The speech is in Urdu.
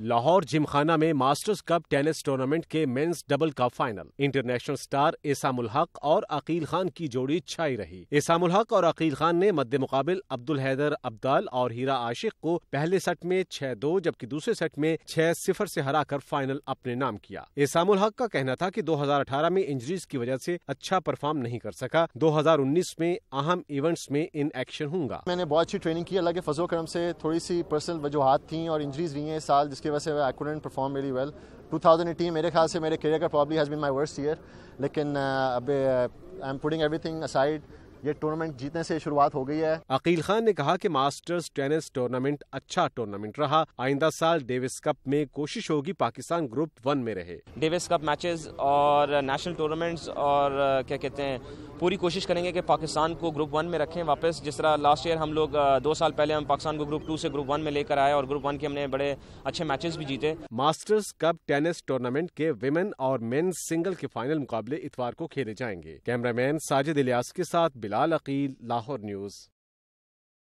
لاہور جم خانہ میں ماسٹرز کپ ٹینس ٹورنامنٹ کے مینز ڈبل کا final. International star Aisam ul Haq اور عقیل خان کی جوڑی چھائی رہی۔ اسام الحق اور عقیل خان نے مد مقابل عبد الحیدر ابدال اور ہیرا عاشق کو پہلے سیٹ میں چھ دو جبکہ دوسرے سیٹ میں چھ صفر سے ہرا کر فائنل اپنے نام کیا۔ اسام الحق کا کہنا تھا کہ دو ہزار اٹھارہ میں انجریز کی وجہ سے اچھا پرفارم نہیں کر سکا۔ دو ہزار انیس میں اہم ایونٹس میں ان ایکشن ہوں گا۔ میں نے بہت اچھی ٹریننگ کی۔ اللہ کے فضل و کرم سے تھوڑی سی پرسنل وجوہات تھیں اور انجریز رہی ہیں اس سال، جس کی وجہ سے I couldn't perform very well two thousand eighteen میرے خیال سے میرے کیریئر کا probably has been my worst year لیکن اب I am putting everything aside یہ ٹورنامنٹ جیتنے سے شروعات ہو گئی ہے۔ عقیل خان نے کہا کہ ماسٹرز ٹینس ٹورنامنٹ اچھا ٹورنامنٹ رہا۔ آئندہ سال ڈیوس کپ میں کوشش ہوگی پاکستان گروپ ون میں رہے۔ ڈیوس کپ میچز اور نیشنل ٹورنامنٹس اور کیا کہتے ہیں پوری کوشش کریں گے کہ پاکستان کو گروپ ون میں رکھیں واپس۔ جس طرح لاسٹ ایئر ہم لوگ دو سال پہلے ہم پاکستان کو گروپ ٹو سے گروپ ون میں لے کر آئے اور گروپ ون کے ہم نے بڑے اچھے میچز بھی جیتے۔ ماسٹرز کپ ٹینس ٹورنامنٹ کے ویمن اور مینز سنگل کے فائنل مقابلے اتوار کو کھیلے جائیں گے۔ کیمرہ مین ساجد الیاس کے ساتھ بلال عقیل، لاہور نیوز۔